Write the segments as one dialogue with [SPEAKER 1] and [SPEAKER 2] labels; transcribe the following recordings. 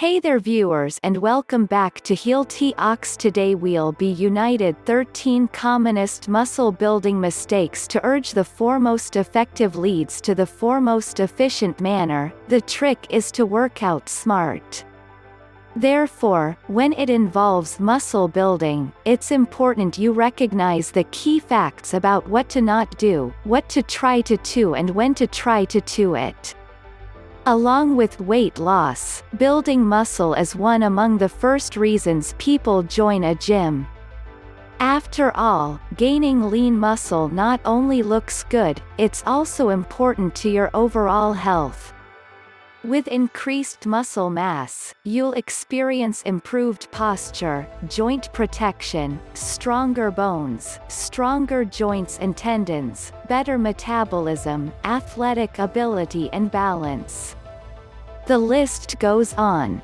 [SPEAKER 1] Hey there viewers and welcome back to Heel T Ox today we'll be united 13 commonest muscle building mistakes to urge the foremost effective leads to the foremost efficient manner, the trick is to work out smart. Therefore, when it involves muscle building, it's important you recognize the key facts about what to not do, what to try to do and when to try to do it. Along with weight loss, building muscle is one among the first reasons people join a gym. After all, gaining lean muscle not only looks good, it's also important to your overall health. With increased muscle mass, you'll experience improved posture, joint protection, stronger bones, stronger joints and tendons, better metabolism, athletic ability and balance. The list goes on.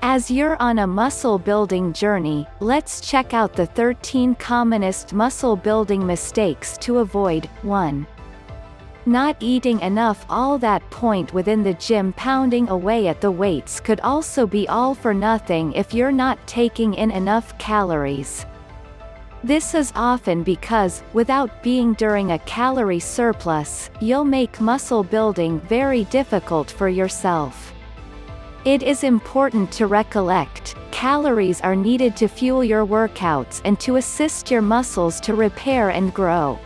[SPEAKER 1] As you're on a muscle building journey, let's check out the 13 commonest muscle building mistakes to avoid. 1. Not eating enough all that point within the gym pounding away at the weights could also be all for nothing if you're not taking in enough calories. This is often because, without being during a calorie surplus, you'll make muscle building very difficult for yourself. It is important to recollect, calories are needed to fuel your workouts and to assist your muscles to repair and grow.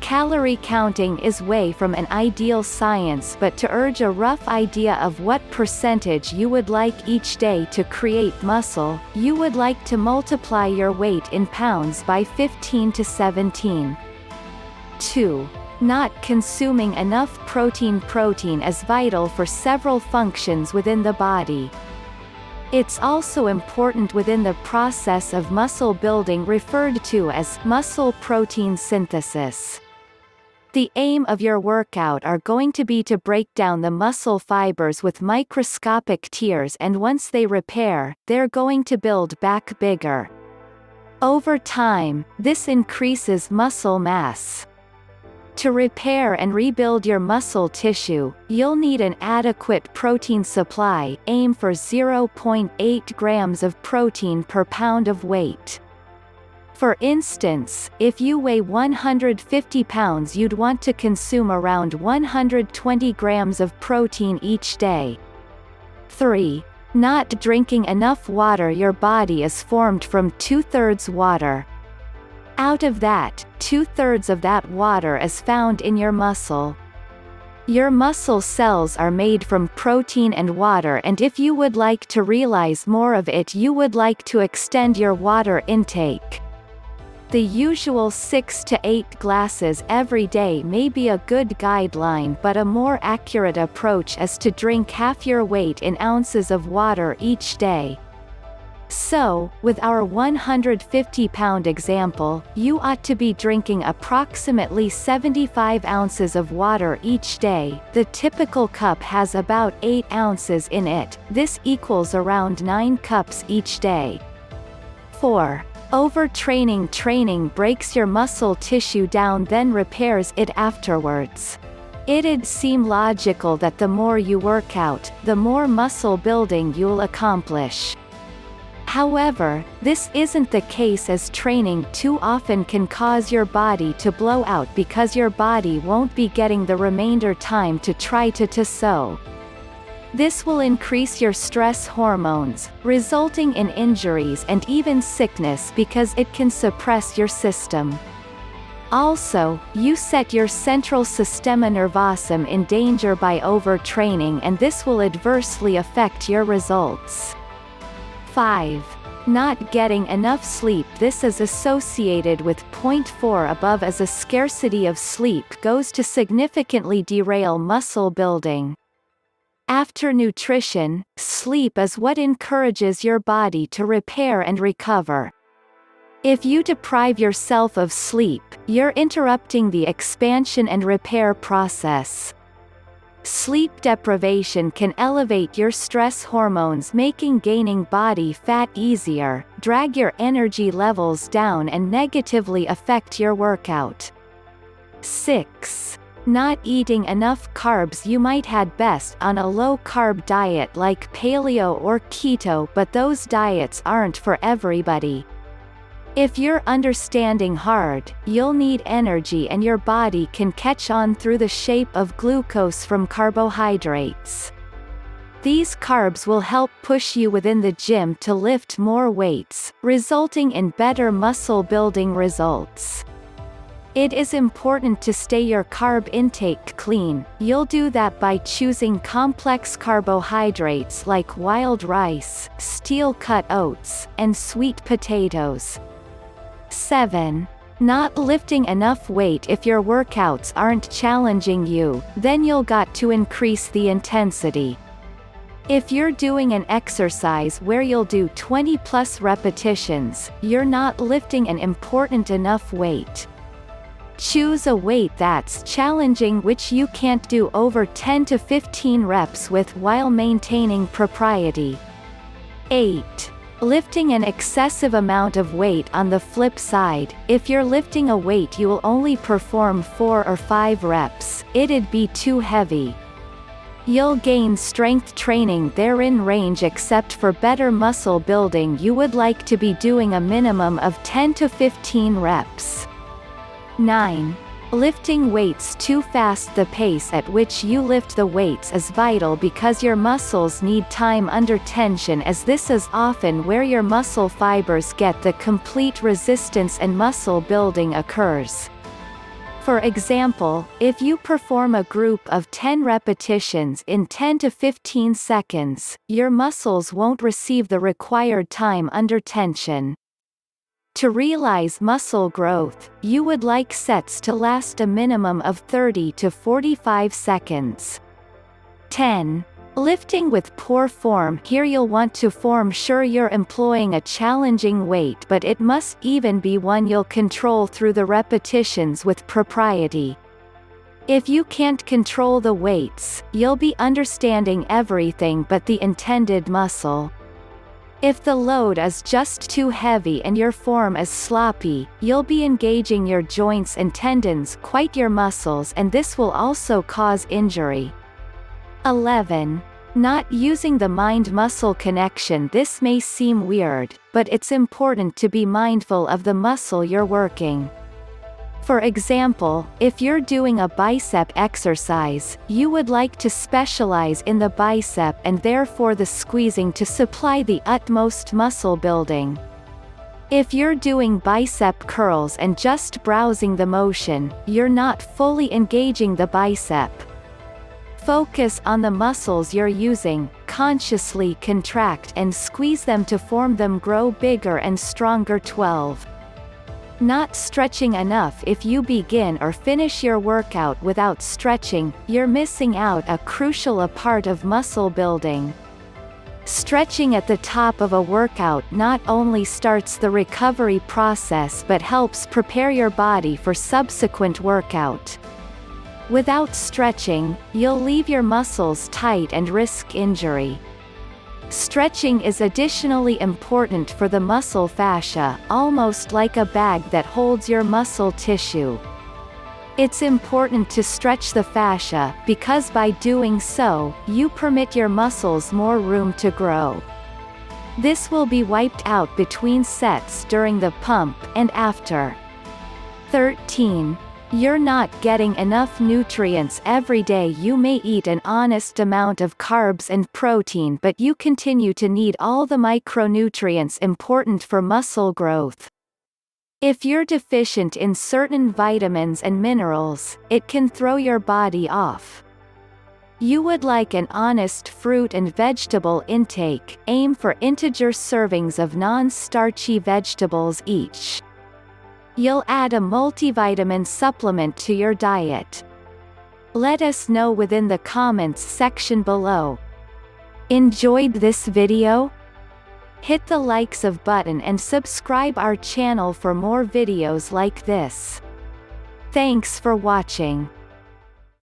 [SPEAKER 1] Calorie counting is way from an ideal science but to urge a rough idea of what percentage you would like each day to create muscle, you would like to multiply your weight in pounds by 15 to 17. 2. Not consuming enough protein Protein is vital for several functions within the body. It's also important within the process of muscle building referred to as muscle protein synthesis. The aim of your workout are going to be to break down the muscle fibers with microscopic tears and once they repair, they're going to build back bigger. Over time, this increases muscle mass. To repair and rebuild your muscle tissue, you'll need an adequate protein supply aim for 0.8 grams of protein per pound of weight. For instance, if you weigh 150 pounds you'd want to consume around 120 grams of protein each day. 3. Not drinking enough water Your body is formed from two-thirds water. Out of that, two-thirds of that water is found in your muscle. Your muscle cells are made from protein and water and if you would like to realize more of it you would like to extend your water intake. The usual 6 to 8 glasses every day may be a good guideline but a more accurate approach is to drink half your weight in ounces of water each day. So, with our 150-pound example, you ought to be drinking approximately 75 ounces of water each day. The typical cup has about 8 ounces in it, this equals around 9 cups each day. 4. Overtraining training breaks your muscle tissue down then repairs it afterwards. It'd seem logical that the more you work out, the more muscle building you'll accomplish. However, this isn't the case as training too often can cause your body to blow out because your body won't be getting the remainder time to try to to so. This will increase your stress hormones, resulting in injuries and even sickness because it can suppress your system. Also, you set your central systema nervosum in danger by overtraining and this will adversely affect your results. 5. Not getting enough sleep This is associated with point 4 above as a scarcity of sleep goes to significantly derail muscle building. After nutrition, sleep is what encourages your body to repair and recover. If you deprive yourself of sleep, you're interrupting the expansion and repair process. Sleep deprivation can elevate your stress hormones making gaining body fat easier, drag your energy levels down and negatively affect your workout. 6. Not eating enough carbs You might had best on a low-carb diet like paleo or keto but those diets aren't for everybody. If you're understanding hard, you'll need energy and your body can catch on through the shape of glucose from carbohydrates. These carbs will help push you within the gym to lift more weights, resulting in better muscle building results. It is important to stay your carb intake clean, you'll do that by choosing complex carbohydrates like wild rice, steel-cut oats, and sweet potatoes. 7. Not lifting enough weight If your workouts aren't challenging you, then you'll got to increase the intensity. If you're doing an exercise where you'll do 20 plus repetitions, you're not lifting an important enough weight. Choose a weight that's challenging which you can't do over 10 to 15 reps with while maintaining propriety. 8. Lifting an excessive amount of weight On the flip side, if you're lifting a weight you'll only perform 4 or 5 reps, it'd be too heavy. You'll gain strength training therein range except for better muscle building you would like to be doing a minimum of 10 to 15 reps. 9. Lifting weights too fast The pace at which you lift the weights is vital because your muscles need time under tension as this is often where your muscle fibers get the complete resistance and muscle building occurs. For example, if you perform a group of 10 repetitions in 10 to 15 seconds, your muscles won't receive the required time under tension. To realize muscle growth, you would like sets to last a minimum of 30 to 45 seconds. 10. Lifting with poor form Here you'll want to form sure you're employing a challenging weight but it must even be one you'll control through the repetitions with propriety. If you can't control the weights, you'll be understanding everything but the intended muscle. If the load is just too heavy and your form is sloppy, you'll be engaging your joints and tendons quite your muscles and this will also cause injury. 11. Not using the mind-muscle connection This may seem weird, but it's important to be mindful of the muscle you're working. For example, if you're doing a bicep exercise, you would like to specialize in the bicep and therefore the squeezing to supply the utmost muscle building. If you're doing bicep curls and just browsing the motion, you're not fully engaging the bicep. Focus on the muscles you're using, consciously contract and squeeze them to form them grow bigger and stronger 12. Not stretching enough If you begin or finish your workout without stretching, you're missing out a crucial a part of muscle building. Stretching at the top of a workout not only starts the recovery process but helps prepare your body for subsequent workout. Without stretching, you'll leave your muscles tight and risk injury. Stretching is additionally important for the muscle fascia, almost like a bag that holds your muscle tissue. It's important to stretch the fascia, because by doing so, you permit your muscles more room to grow. This will be wiped out between sets during the pump and after. 13. You're not getting enough nutrients every day you may eat an honest amount of carbs and protein but you continue to need all the micronutrients important for muscle growth. If you're deficient in certain vitamins and minerals, it can throw your body off. You would like an honest fruit and vegetable intake, aim for integer servings of non-starchy vegetables each. You'll add a multivitamin supplement to your diet. Let us know within the comments section below. Enjoyed this video? Hit the likes of button and subscribe our channel for more videos like this. Thanks for watching.